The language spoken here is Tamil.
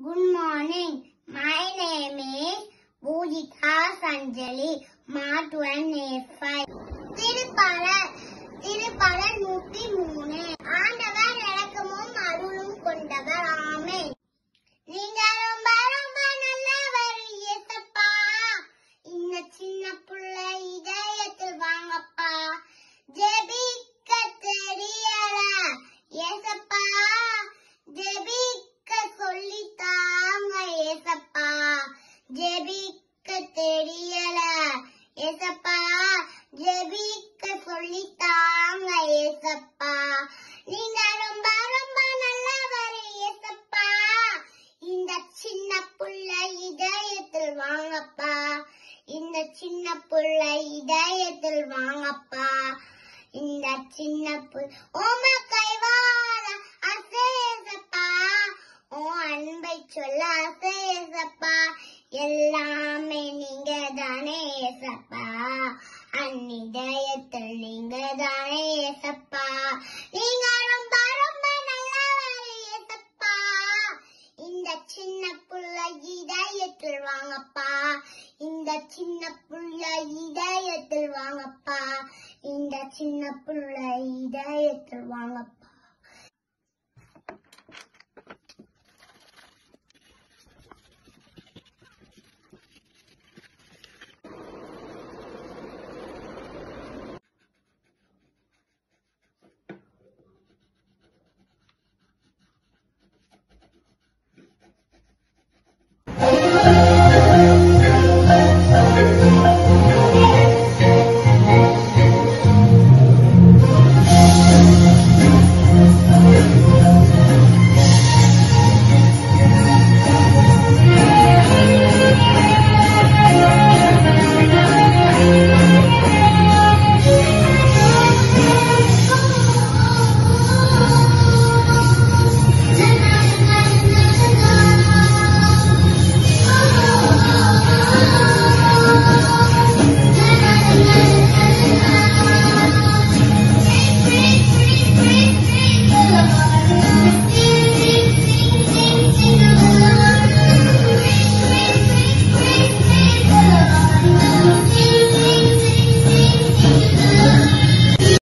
Good morning. My name is Bujita Sanjali, Mark 185. திருப்பாளர் திருப்பாளர் நூத்தி மூணு ஆண்டவர் இறக்கமும் அருளும் கொண்டவர் ஆமே நீங்க ரொம்ப ரொம்ப நல்லவர் ஏசப்பா இந்த சின்ன புள்ள இதயத்தில் வாங்கப்பா ஜெபிக்க தெரியல ஏசப்பா ஜெபிக்க சொல்லித்தாங்க ஏசப்பா ஜெபிக்க தெரியல. ஏசப்பா ஜெபிக்க சொல்லித்தாங்க ஏசப்பா. நீங்க ரொம்ப ரொம்ப நல்லவர் ஏசப்பா. இந்த சின்ன புள்ள இதயத்தில் வாங்கப்பா. இந்த சின்ன புள்ள இதயத்தில் வாங்கப்பா. இந்த சின்ன புல் ஓம கைவார அசேசப்பா ஓ அன்பை சொல்ல அசேசப்பா எல்லாமே நீங்க தானே ஏசப்பா. அந்நிதயத்தில் நீங்க தானே ஏசப்பா. நீங்க ரொம்ப ரொம்ப நல்லவர் ஏசப்பா. இந்த சின்ன புள்ள இதயத்தில் வாங்கப்பா. இந்த சின்ன புள்ள இதயத்தில் வாங்கப்பா. இந்த சின்ன புள்ள இதயத்தில் வாங்கப்பா.